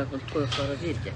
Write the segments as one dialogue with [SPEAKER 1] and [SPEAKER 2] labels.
[SPEAKER 1] так вот кое-что развитие.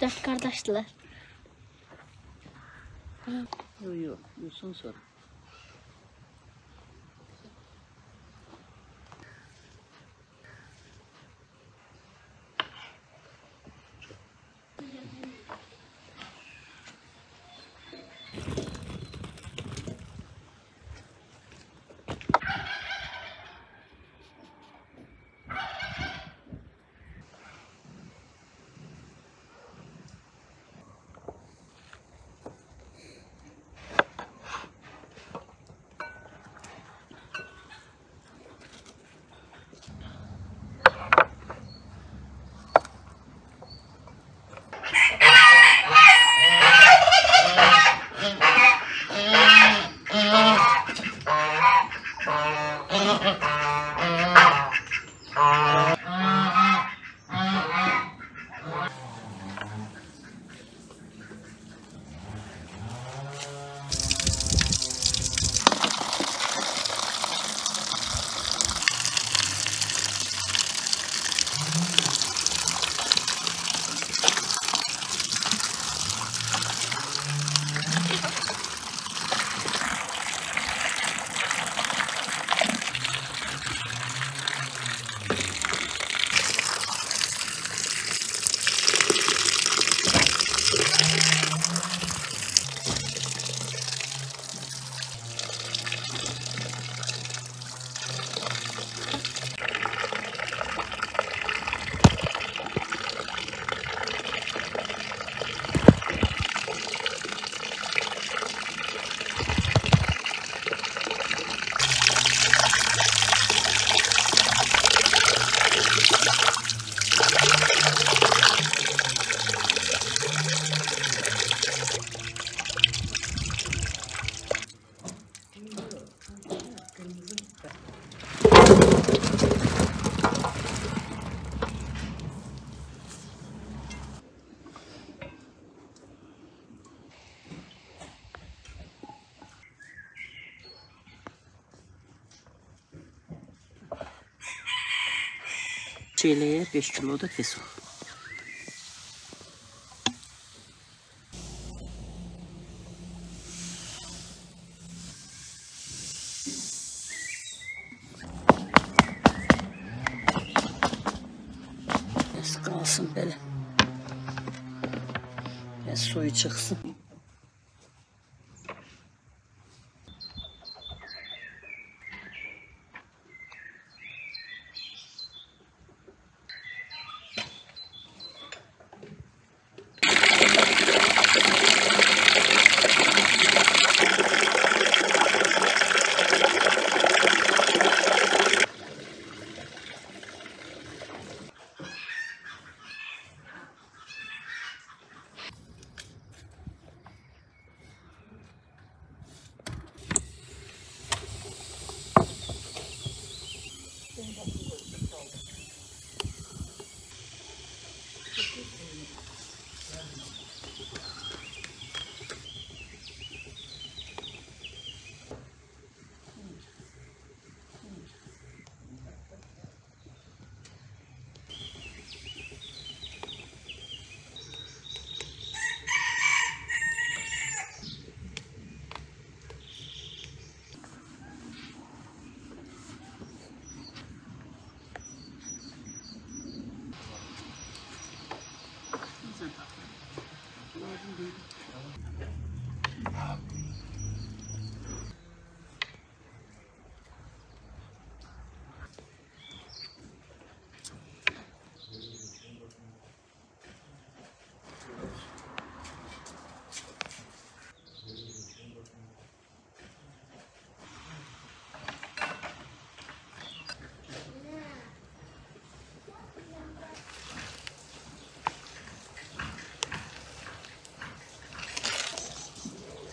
[SPEAKER 2] Dört kardeşler.
[SPEAKER 1] Yok yok. Yusun sonra. Şeyleye 5 kilo da. Biraz kalsın böyle. Biraz suyu çıksın.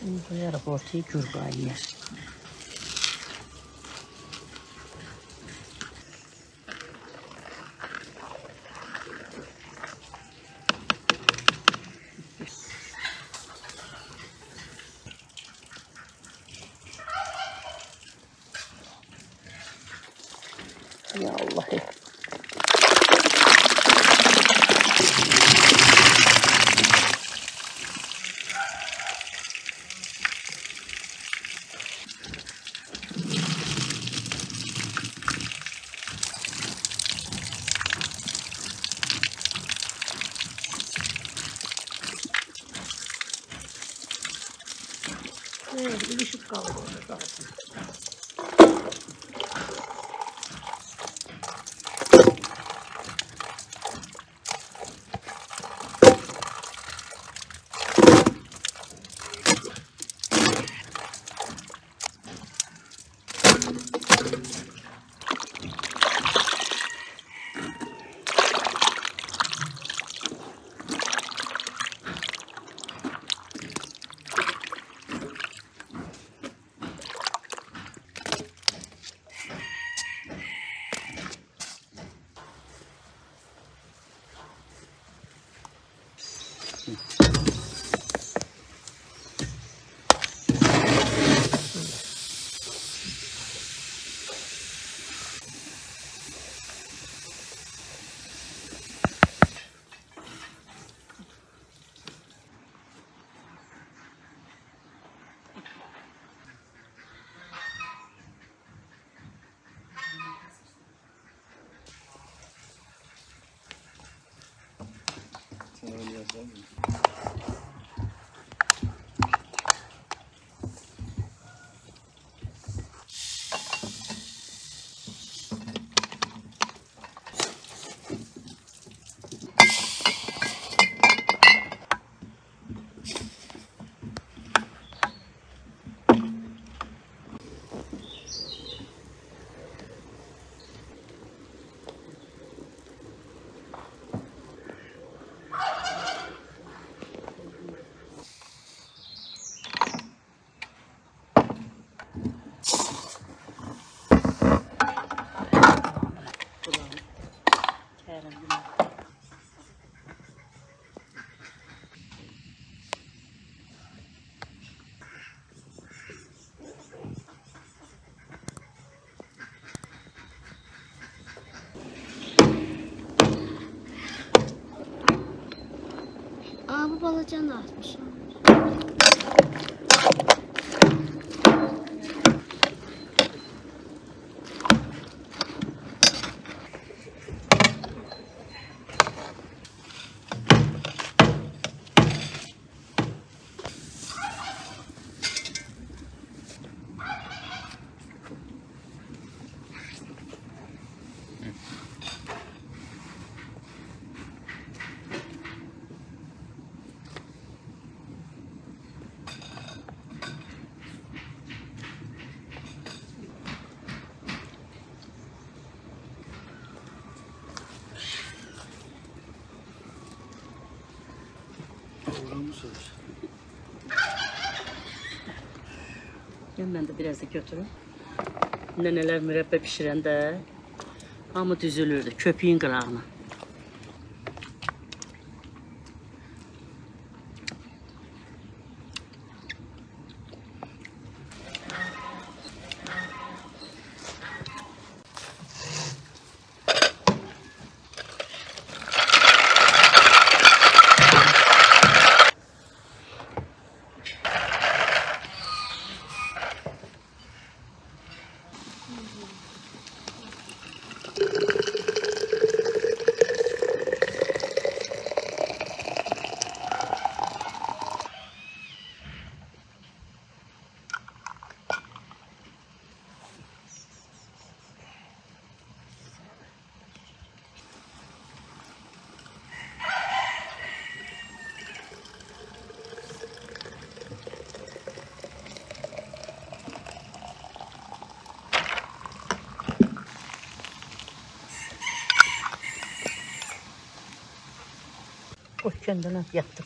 [SPEAKER 1] gli aeroporti di Giurbaia. Ya Allah.
[SPEAKER 2] 真的 atmış.
[SPEAKER 1] Gel ben de biraz da götürün. Neneler mürebbe pişirende hamı düzülürdü köpüğün qırağına. Kendine yattır.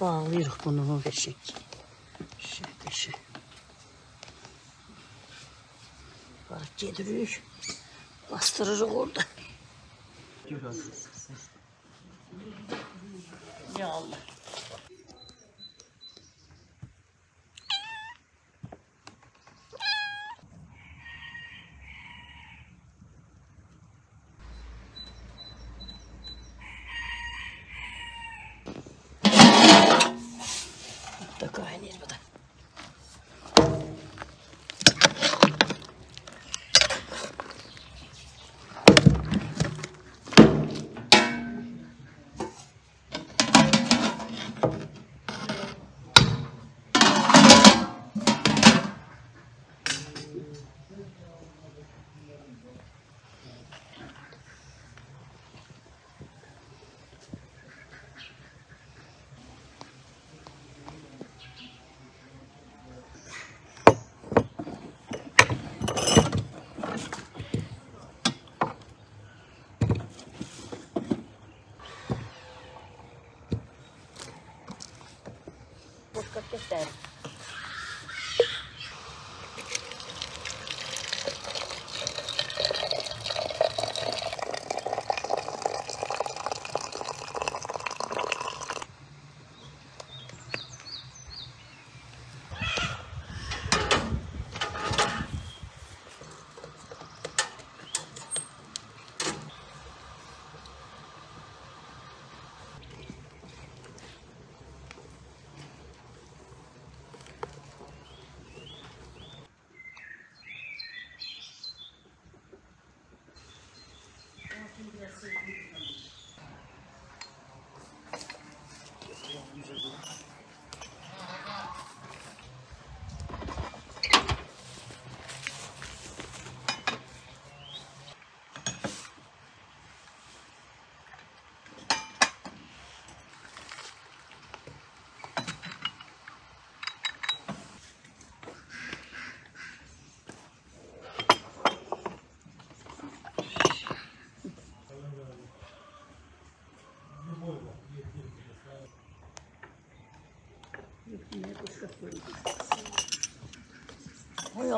[SPEAKER 1] Bağlayırıq bunu qəşək. Qəşək, qəşək. Bax, gedirik, bastırırıq orada. Görərsiniz.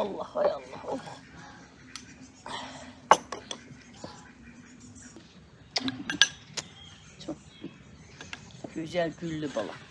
[SPEAKER 1] Allah, hay Allah. Oh. Çok güzel güllü balık.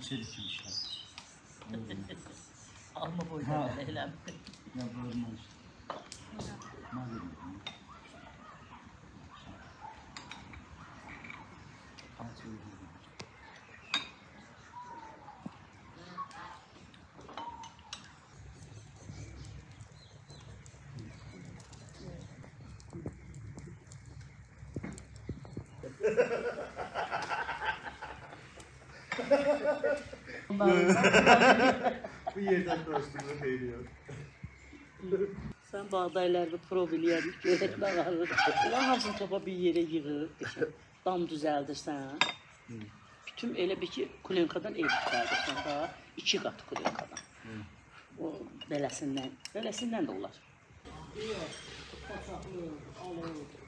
[SPEAKER 3] Seri şimdi işte.
[SPEAKER 1] Alma
[SPEAKER 3] Ha.
[SPEAKER 1] boydan eylem.
[SPEAKER 3] Ya böyle işte. Malzeme. Altı yüz lira.
[SPEAKER 4] Bu yerdən danışdığını xeyriyor.
[SPEAKER 1] Sən bağdaylarını prov eləyərik, görək nə qalır. Bunlar hamısını topa bir yerə yığır, dam düzəldirsən. Bütün elə bir ki, kulenkadan ev düzəldirsən daha, iki qat kulenkadan. O beləsindən, beləsindən də olar. Yox, paçaqlı,
[SPEAKER 4] alır.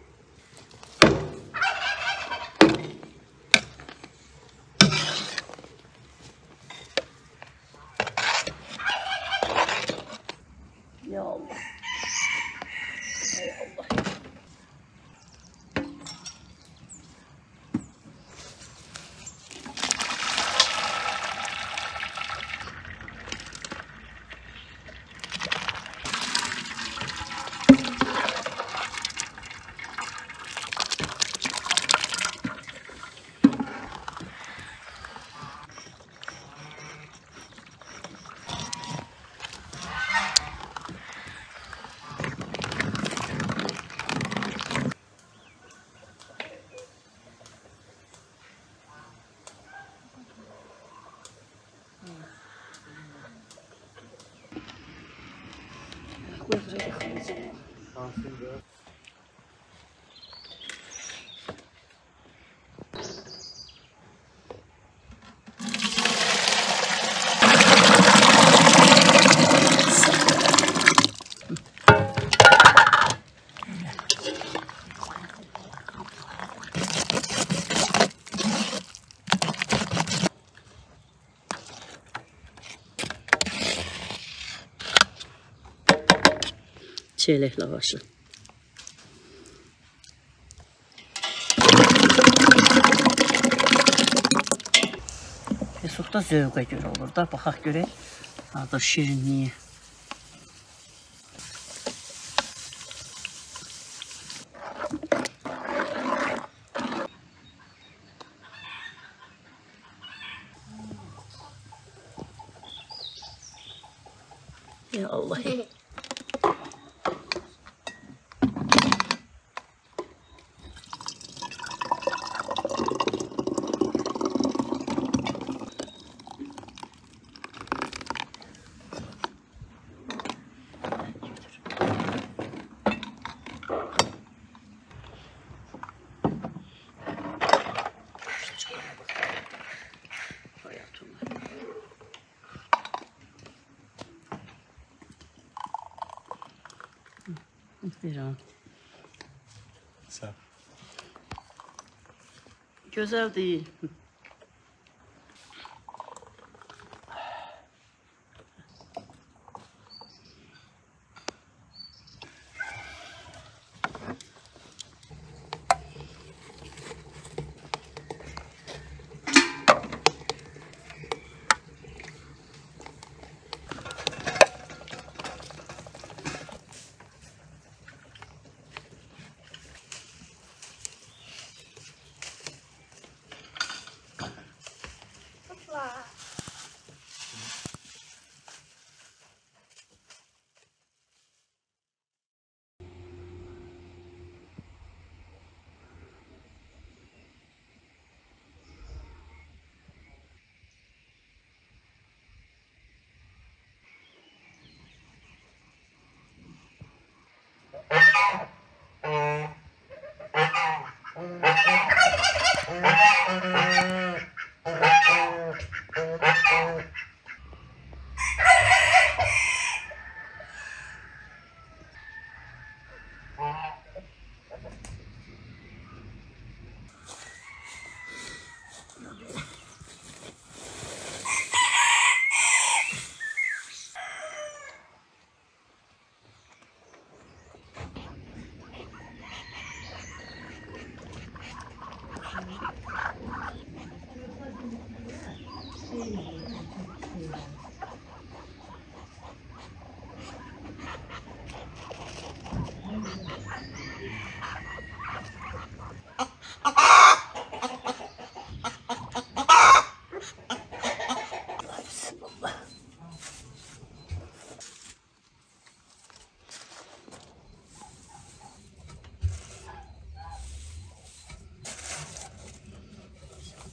[SPEAKER 1] Çeyrek lavaşı. Çox da zövqə görə olur da. Baxaq görək. Adı şirinliyi. yourself the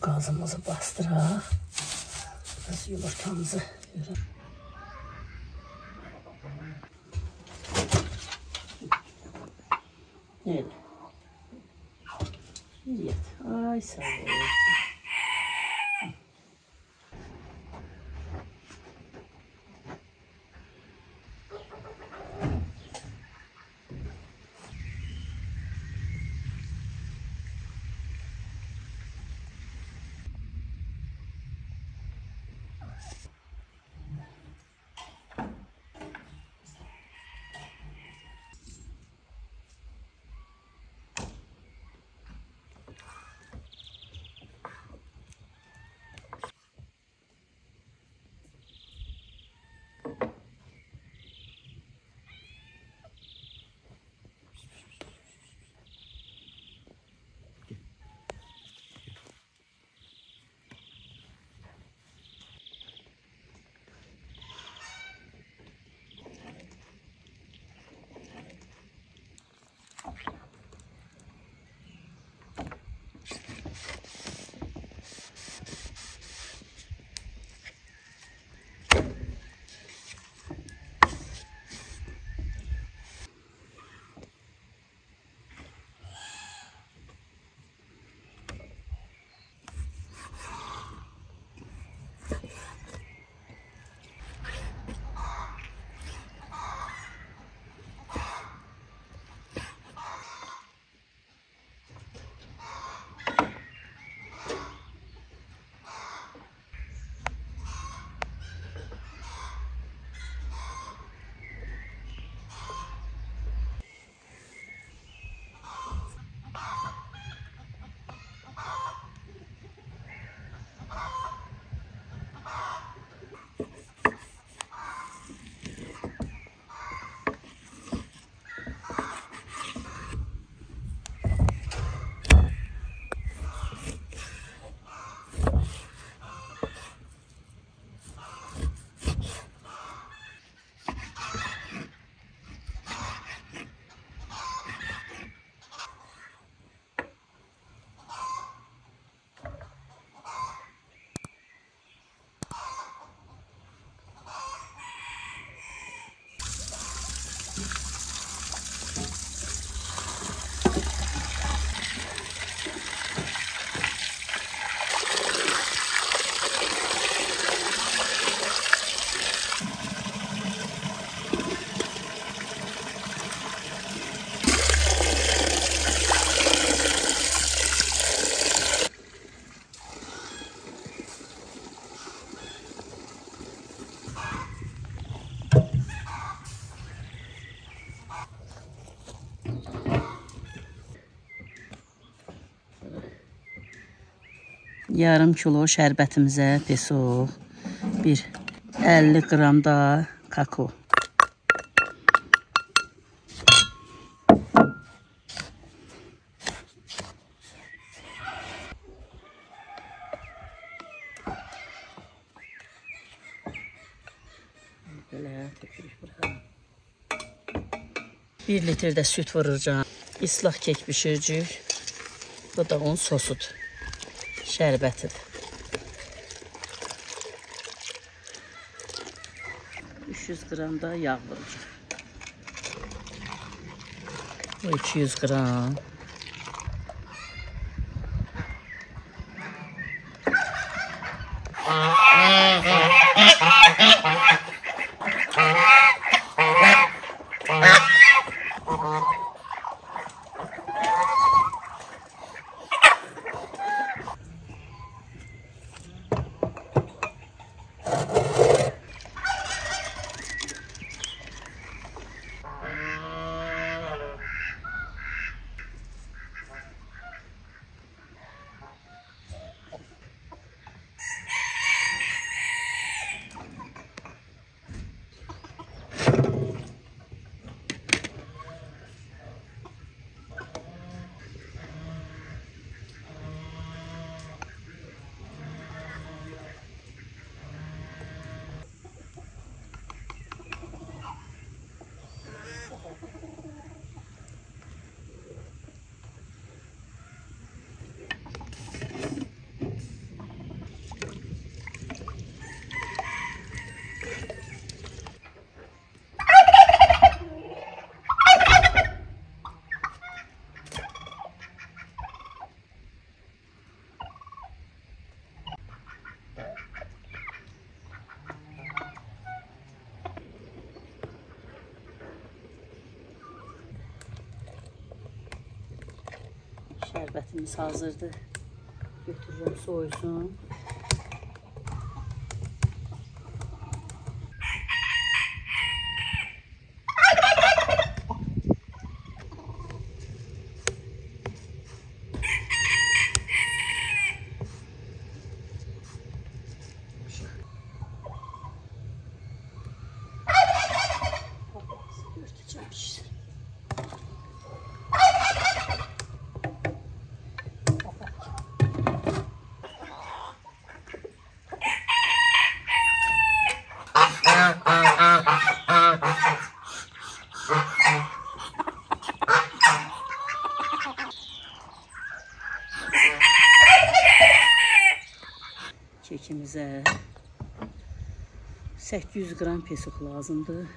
[SPEAKER 1] Qazımızı bastıraq. Biz yumurtamızı yürək. Yarım kilo şərbətimizə pesoq, bir 50 qram da kakao. Belə tökürük bura. 1 litr də süt vuracağım. İslah kek bişirəcəyik. Bu da onun sosudur. Şərbətidir. 300 qram da yağ vuracağım. Bu 200 qram. Şərbətimiz hazırdır. Götürürəm soyusun. yeməğimizə 800 qram pesuq lazımdır.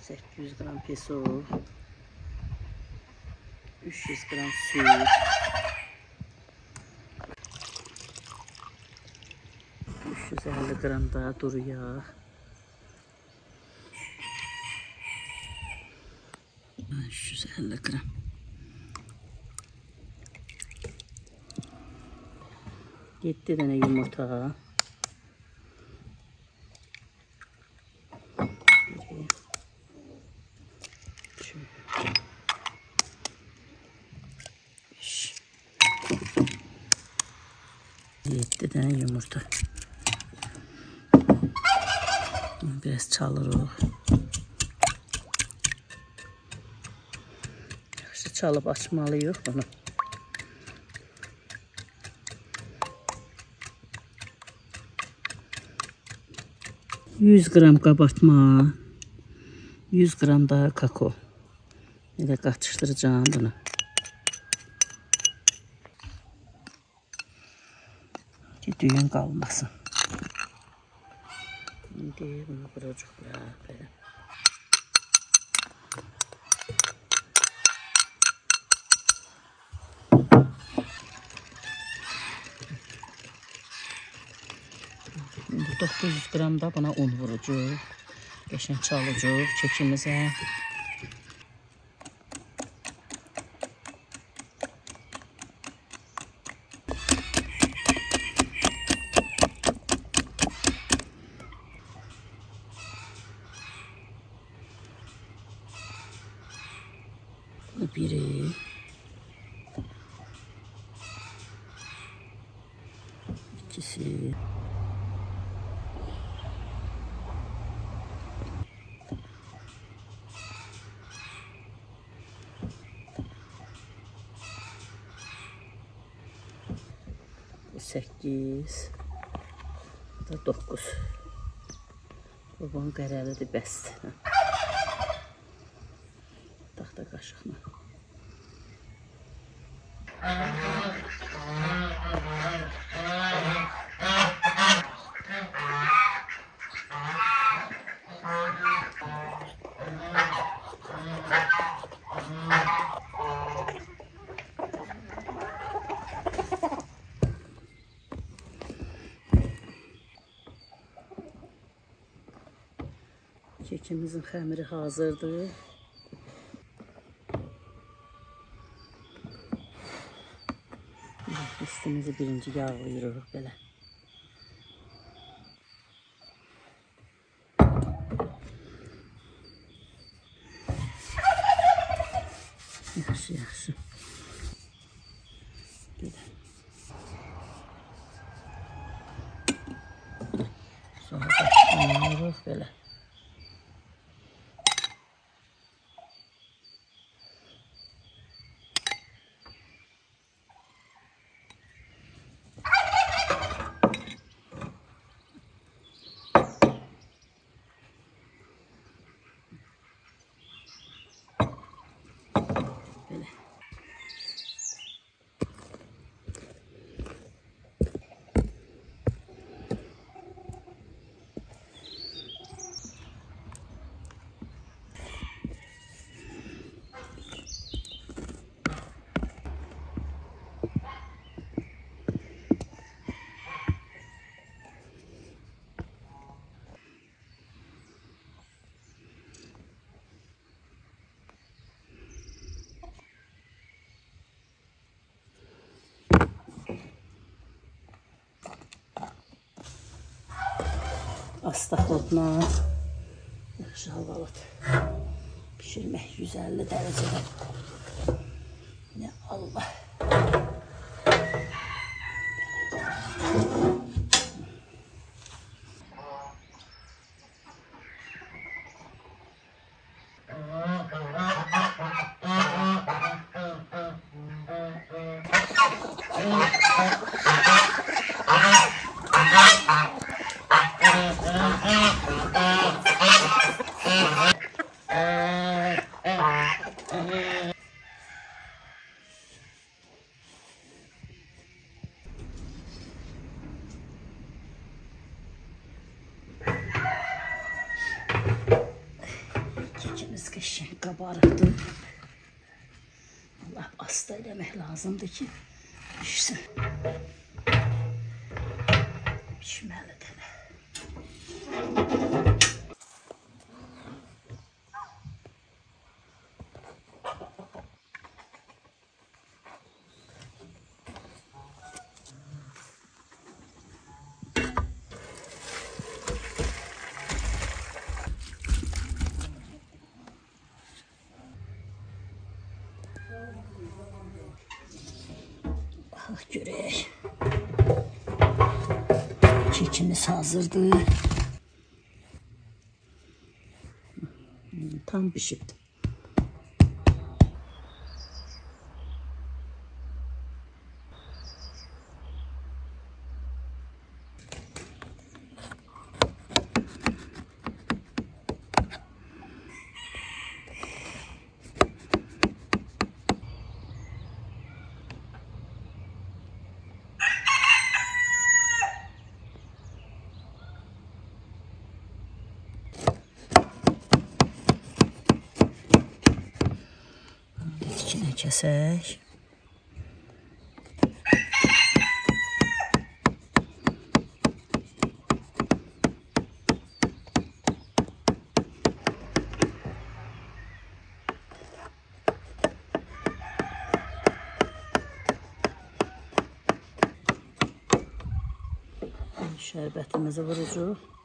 [SPEAKER 1] 800 qram pesuq, 300 qram süt, 350 qram da duru yağ, 350 qram. 7 tane yumurta. Yedi tane yumurta. Biraz çalırıq. Yaxşı çalıb açmalıyıq bunu. 100 qram qabartma, 100 qram da kakao. Elə qatışdıracağım bunu. Ki düyün qalmasın. İndi bunu qıracaq belə. İndi 900 qram da buna un vurucuq. Qəşəng çalıcıq kekimizə. Bu biri. 8 Bu da 9 Qurban qərəlidir bəsdir. Kekimizin xəmiri hazırdır. Üstümüzü birinci yağlayırıq belə. Yaxşı, yaxşı. Belə. Sonra başlayırıq belə. Belə. Astaxotla yaxşı havalıdır. Pişirmək 150 dərəcədə. Ya Allah. Qəşəng qabarıqdı. Allah asta eləmək lazımdır ki, pişsin. Pişməlidir. Bax Kekimiz hazırdır. Hmm, Tam pişibdi. Kəsək. Şərbətimizi vurucuq.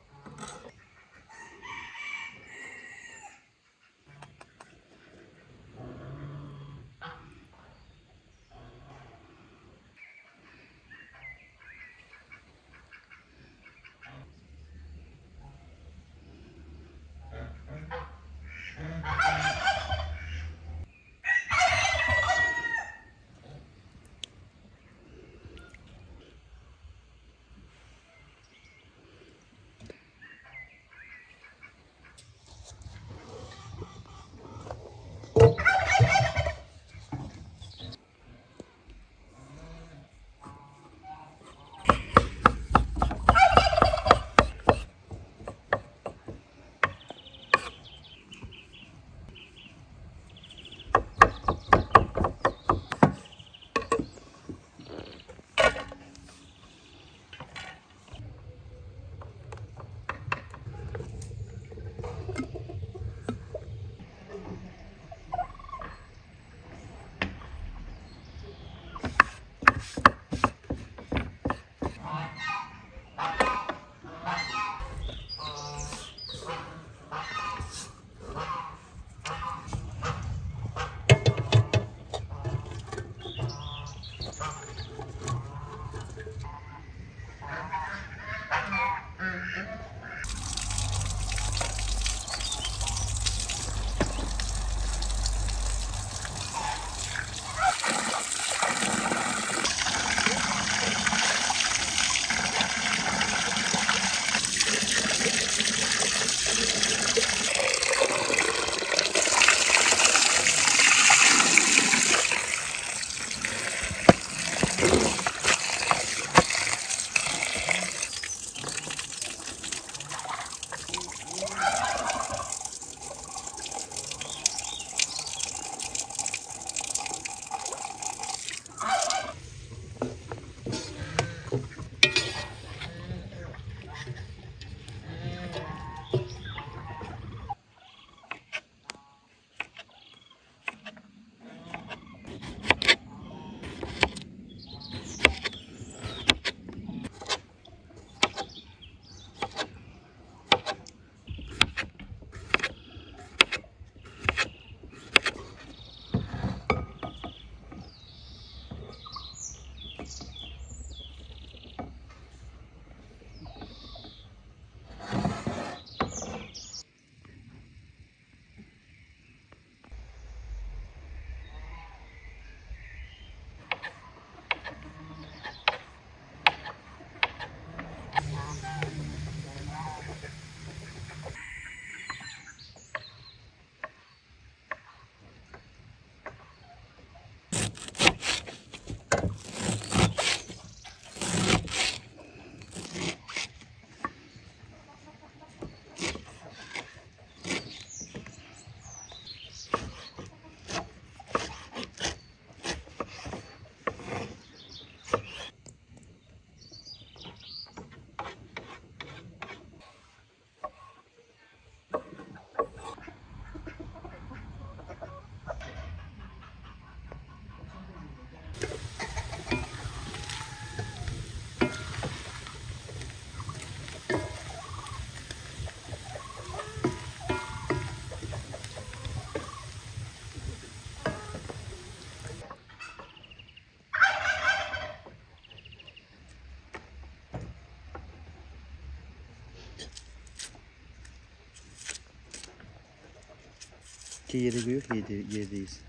[SPEAKER 3] Ki yeri büyük yerde, yerdeyiz.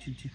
[SPEAKER 3] Çil çil.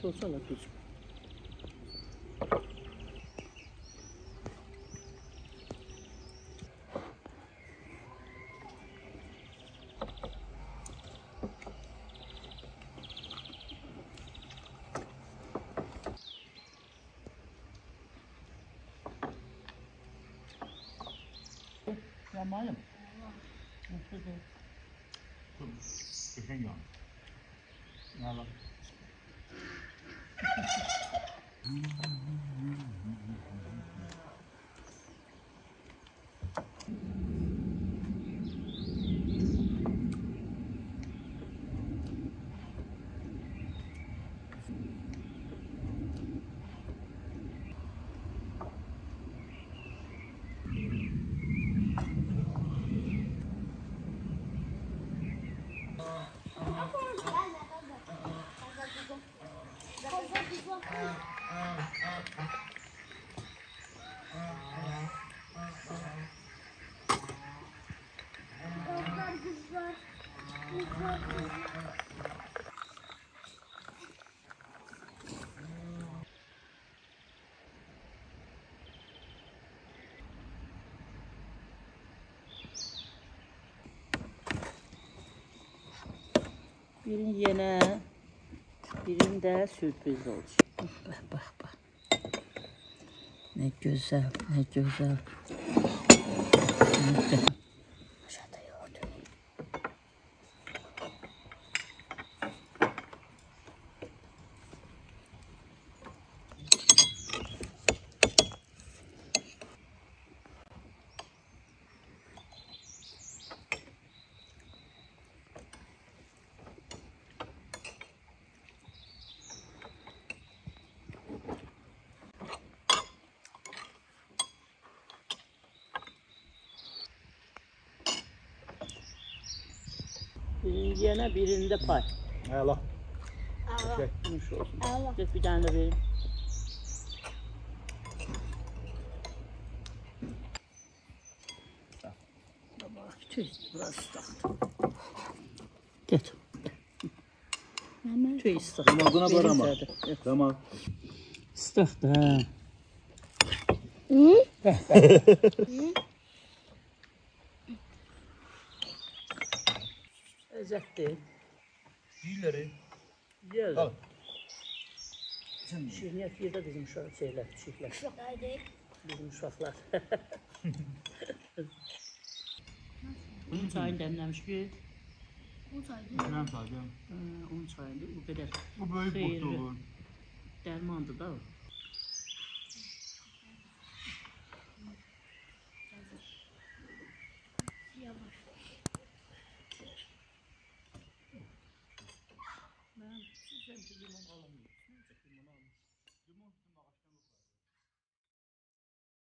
[SPEAKER 1] 做饭了出去。哎，干嘛
[SPEAKER 4] 了？呵
[SPEAKER 1] 呵，就就睡觉。来了。Mm-hmm. Yenə, birin də sürpriz olacaq. Bax, bax, bax. Nə gözəl, nə gözəl. Nə gözəl. Birin yenə, birində pay.
[SPEAKER 4] Hala.
[SPEAKER 1] Yumuş olsun.
[SPEAKER 2] Allah.
[SPEAKER 1] Get bir tane de. Baba, tüy, biraz ıslaktı. Get. Tüy ıslak.
[SPEAKER 3] Damadına var ama. Tamam.
[SPEAKER 1] Islaktı ha.
[SPEAKER 2] Hı?
[SPEAKER 1] Lezzetli.
[SPEAKER 3] Dilleri.
[SPEAKER 1] Güzel.
[SPEAKER 3] Al.
[SPEAKER 1] Şirniyet yerde bizim uşaq şeyler, küçükler. Bizim uşaqlar. Bunun çayını demlemiş ki,
[SPEAKER 4] Selam sadece.
[SPEAKER 1] Ee, onun çayında o kadar
[SPEAKER 4] Bu böyle
[SPEAKER 1] Hayır,
[SPEAKER 4] bokta olur.
[SPEAKER 1] dermandı da o.